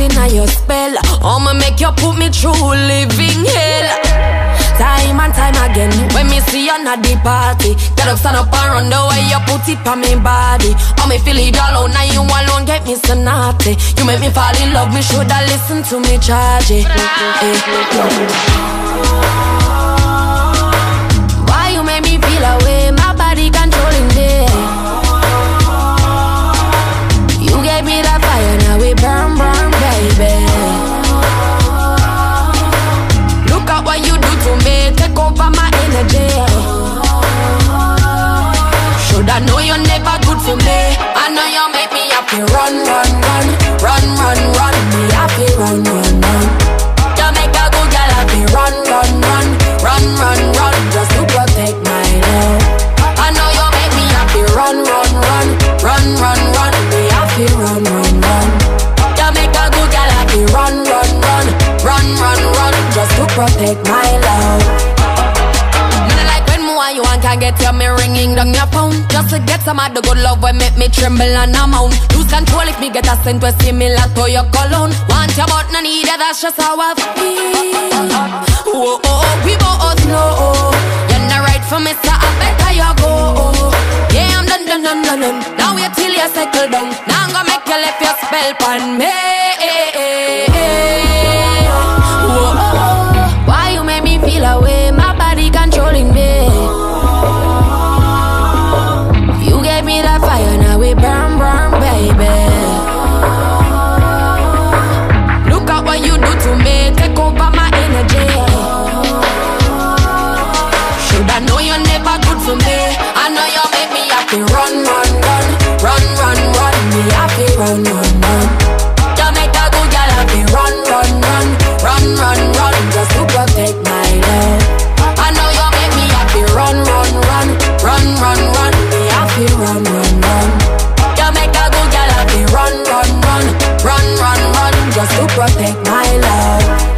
inna your spell. I'ma make you put me through living hell. Time and time again, when me see you at the party, get up, stand up and run the way you put it on me body. I'ma feel it all out now you alone get me so naughty. You make me fall in love, me shoulda listen to me charge it. Me. I know you make me happy. Run, run, run, run, run, run. Me happy, run, run, run. You make a good girl happy. Run, run, run, run, run, run. Just to protect my love. I know you make me happy. Run, run, run, run, run, run. Me happy. Run, run, run. You make a good girl happy. Run, run, run, run, run, run. Just to protect my love. You want can get you me ringing down your phone. Just to get some of the good love when make me tremble and I'm on Lose control if me get a scent was similar to your cologne. Want your but no need it, that's just how I feel. Oh, oh, oh, we both know. You're not right for me, so I better you go. Yeah, I'm done, done, done, done, done. Now wait till you settle down. Now I'm gonna make you left your spell on me I know you make me happy. Run, run, run, run, run, run. Me happy, run, run, run. You make a good girl happy. Run, run, run, run, run, run. Just to protect my love. I know you make me happy. Run, run, run, run, run, run. Me happy, run, run, run. You make a good girl happy. Run, run, run, run, run, run. Just to protect my love.